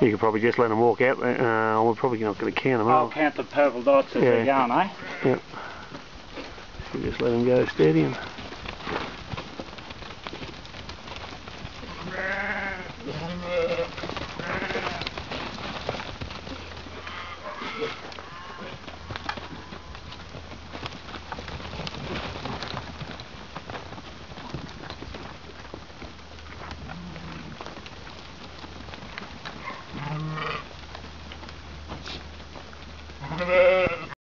You could probably just let them walk out. Uh, we're probably not going to count them. I'll count the purple dots as yeah. they go, eh? Yep. You just let them go steady and.